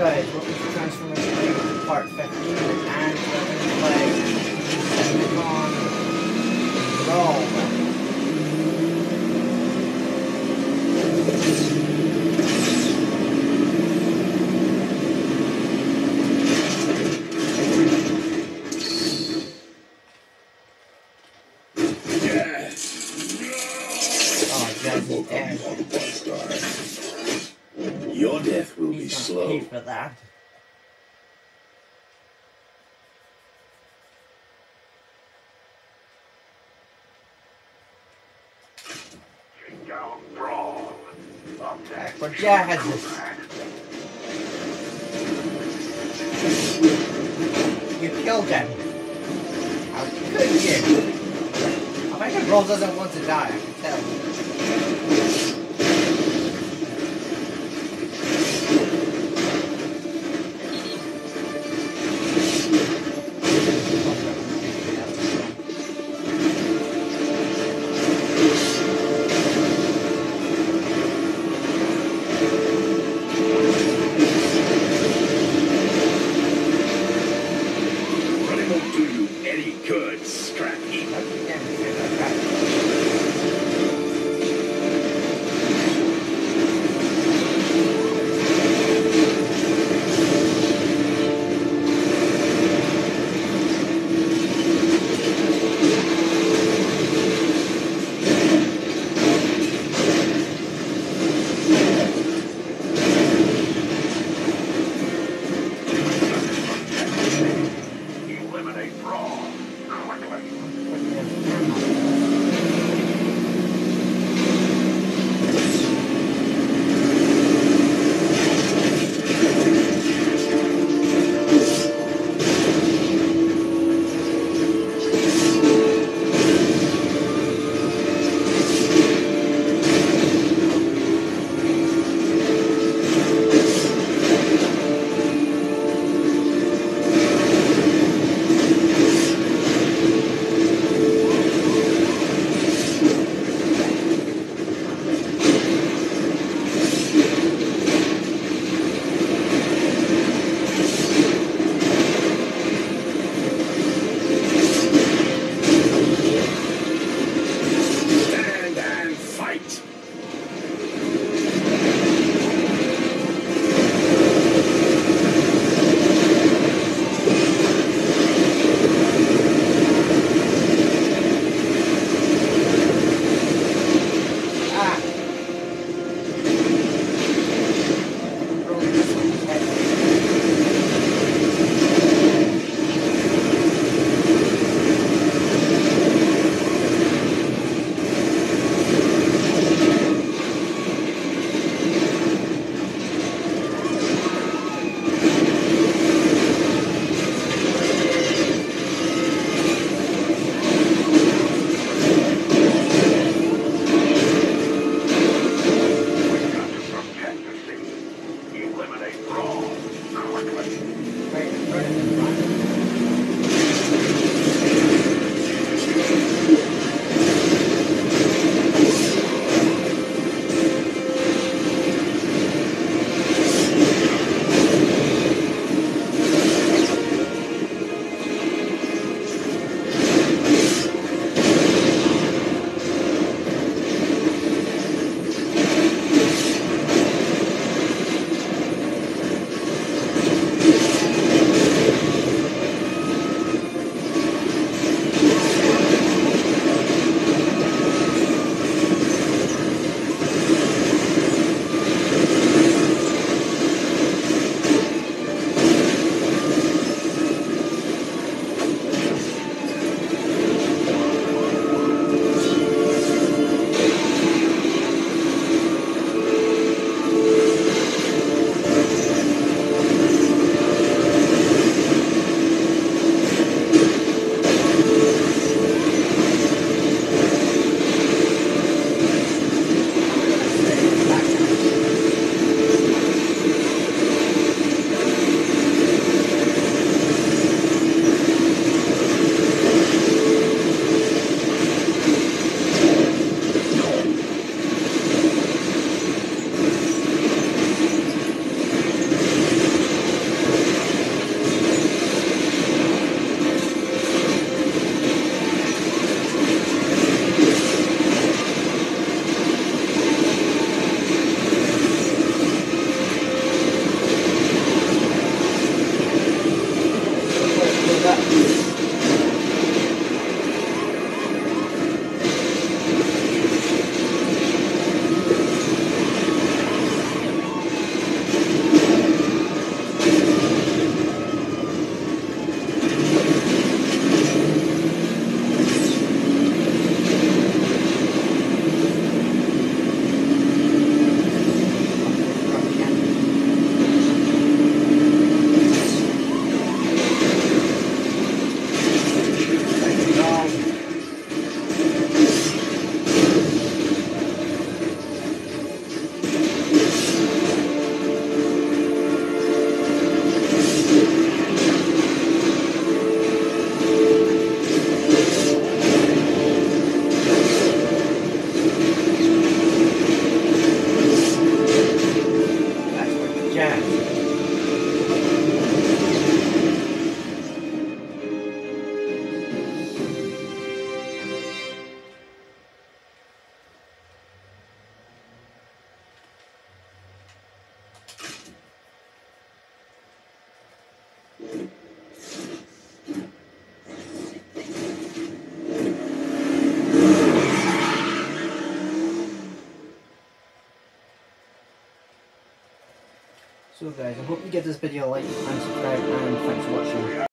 guys, welcome to Transformers 3 Part 15, and we're going to play Brawl. Oh, Jazzy's dead. Your death will be He's gonna pay slow. for that. Down brawl. Up next. For Jazz. You killed him. How could you? I think Brawl doesn't want to die, I can tell. So guys, I hope you give this video a like and subscribe and thanks for watching.